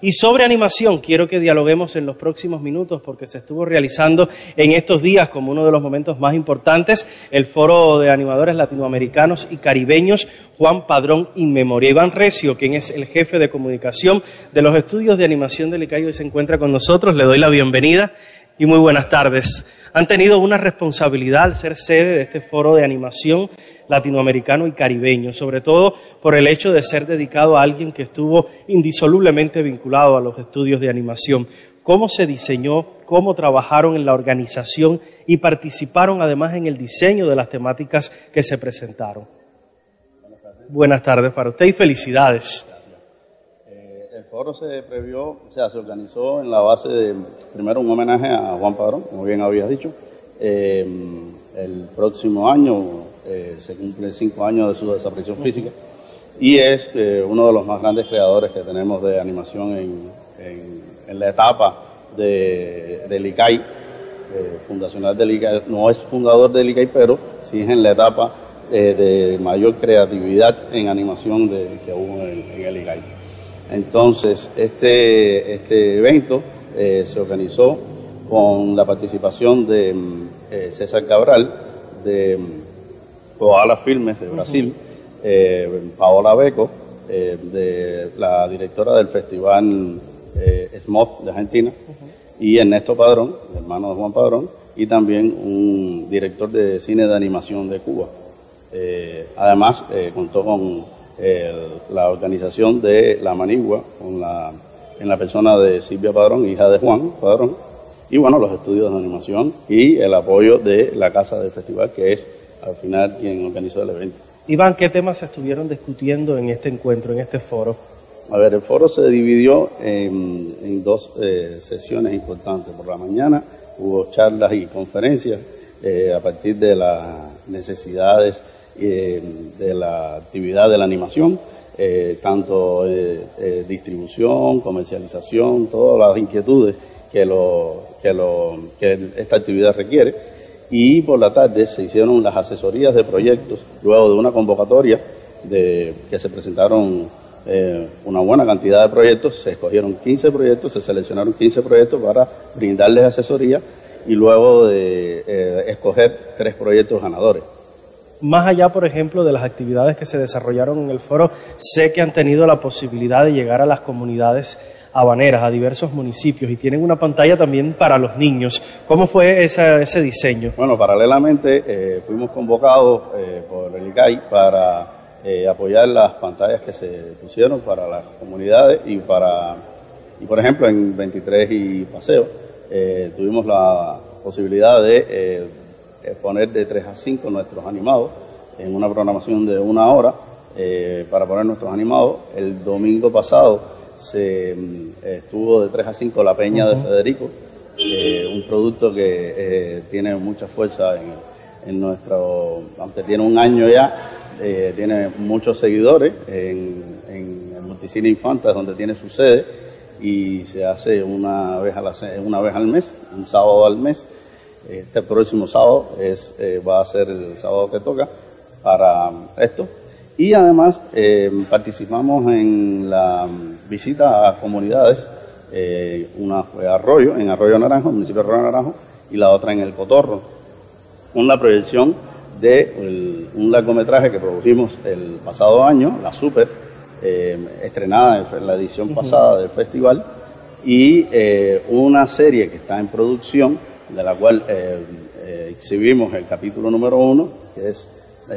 Y sobre animación quiero que dialoguemos en los próximos minutos porque se estuvo realizando en estos días como uno de los momentos más importantes el foro de animadores latinoamericanos y caribeños Juan Padrón Inmemoria. Iván Recio, quien es el jefe de comunicación de los estudios de animación del ICAI, hoy se encuentra con nosotros. Le doy la bienvenida y muy buenas tardes. Han tenido una responsabilidad al ser sede de este foro de animación latinoamericano y caribeño, sobre todo por el hecho de ser dedicado a alguien que estuvo indisolublemente vinculado a los estudios de animación. ¿Cómo se diseñó? ¿Cómo trabajaron en la organización y participaron además en el diseño de las temáticas que se presentaron? Buenas tardes para usted y felicidades. Se previó, o sea, se organizó en la base de, primero un homenaje a Juan Padrón, como bien habías dicho. Eh, el próximo año, eh, se cumplen cinco años de su desaparición física y es eh, uno de los más grandes creadores que tenemos de animación en, la etapa de, del ICAI, eh, fundacional del ICAI. No es fundador del ICAI, pero sí es en la etapa de mayor creatividad en animación de, que hubo en, el ICAI. Entonces, este, este evento se organizó con la participación de César Cabral, de Koala Filmes de Brasil, eh, Paola Beco, eh, de la directora del Festival eh, de Argentina, y Ernesto Padrón, hermano de Juan Padrón, y también un director de cine de animación de Cuba. Eh, además, contó con la organización de La Manigua, con la, en la persona de Silvia Padrón, hija de Juan Padrón, y bueno, los estudios de animación y el apoyo de la Casa del Festival, que es al final quien organizó el evento. Iván, ¿qué temas se estuvieron discutiendo en este encuentro, en este foro? A ver, el foro se dividió en, dos eh, sesiones importantes. Por la mañana hubo charlas y conferencias eh, a partir de las necesidades eh, de la actividad de la animación, tanto distribución, comercialización, todas las inquietudes que, esta actividad requiere y por la tarde se hicieron las asesorías de proyectos, luego de una convocatoria de, que se presentaron eh, una buena cantidad de proyectos, se escogieron 15 proyectos, se seleccionaron 15 proyectos para brindarles asesoría y luego de eh, escoger tres proyectos ganadores. Más allá, por ejemplo, de las actividades que se desarrollaron en el foro, sé que han tenido la posibilidad de llegar a las comunidades habaneras, a diversos municipios y tienen una pantalla también para los niños. ¿Cómo fue ese diseño? Bueno, paralelamente eh, fuimos convocados eh, por el ICAI para eh, apoyar las pantallas que se pusieron para las comunidades y para, y por ejemplo, en 23 y Paseo tuvimos la posibilidad de poner de 3 a 5 nuestros animados en una programación de una hora para poner nuestros animados. El domingo pasado se mm, estuvo de 3 a 5 la Peña de Federico, eh, un producto que eh, tiene mucha fuerza en, nuestro, aunque tiene un año ya, eh, tiene muchos seguidores en, el Multicine Infantas, donde tiene su sede, y se hace una vez, a la, una vez al mes, un sábado al mes. Este próximo sábado es, va a ser el sábado que toca para esto. Y además participamos en la visita a comunidades, eh, una fue Arroyo, en Arroyo Naranjo, municipio de Arroyo Naranjo, y la otra en El Cotorro, con la proyección de un largometraje que produjimos el pasado año, la Super, eh, estrenada en la edición pasada del festival, y eh, una serie que está en producción, de la cual exhibimos el capítulo número uno, que es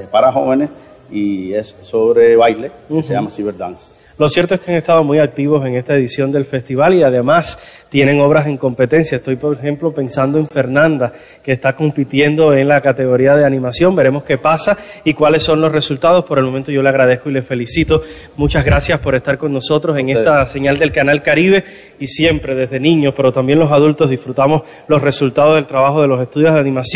para jóvenes, y es sobre baile, se llama Cyberdance. Lo cierto es que han estado muy activos en esta edición del festival y además tienen obras en competencia. Estoy, por ejemplo, pensando en Fernanda, que está compitiendo en la categoría de animación. Veremos qué pasa y cuáles son los resultados. Por el momento yo le agradezco y le felicito. Muchas gracias por estar con nosotros en esta señal del Canal Caribe y siempre desde niños, pero también los adultos disfrutamos los resultados del trabajo de los estudios de animación.